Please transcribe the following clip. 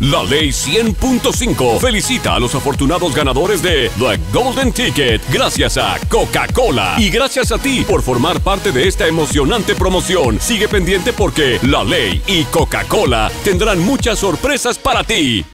La Ley 100.5 felicita a los afortunados ganadores de The Golden Ticket gracias a Coca-Cola. Y gracias a ti por formar parte de esta emocionante promoción. Sigue pendiente porque La Ley y Coca-Cola tendrán muchas sorpresas para ti.